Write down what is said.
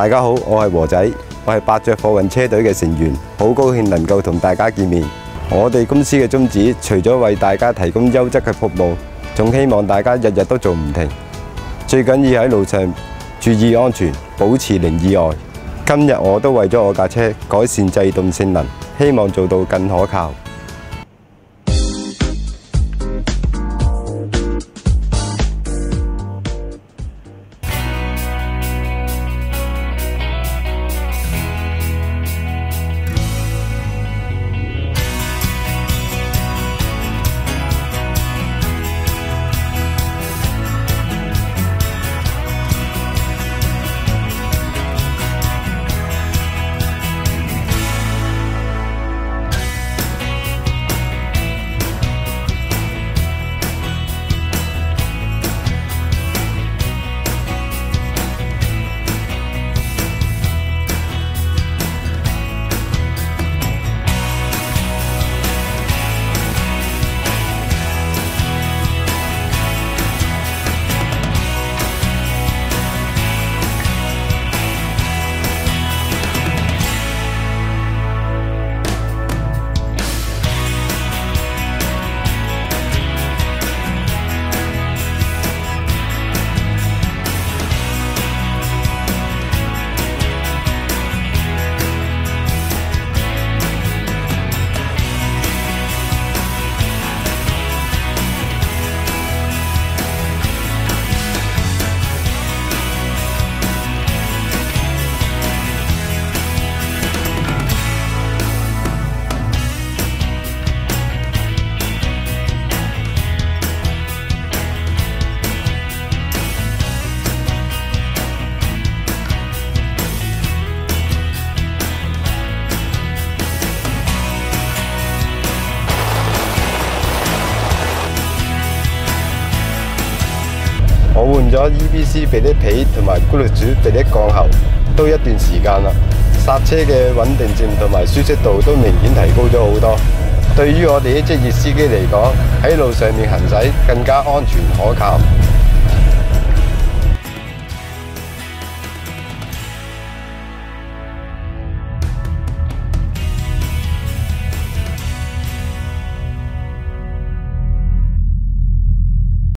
大家好，我系和仔，我系百爵货运车队嘅成员，好高兴能够同大家见面。我哋公司嘅宗旨，除咗为大家提供优质嘅服务，仲希望大家日日都做唔停。最紧要喺路上注意安全，保持零意外。今日我都为咗我架车改善制动性能，希望做到更可靠。我换咗 EBC 备的皮同埋 g u 噜柱备的钢喉都一段时间啦，刹车嘅稳定性同埋舒适度都明显提高咗好多。对于我哋啲职业司机嚟讲，喺路上面行驶更加安全可靠。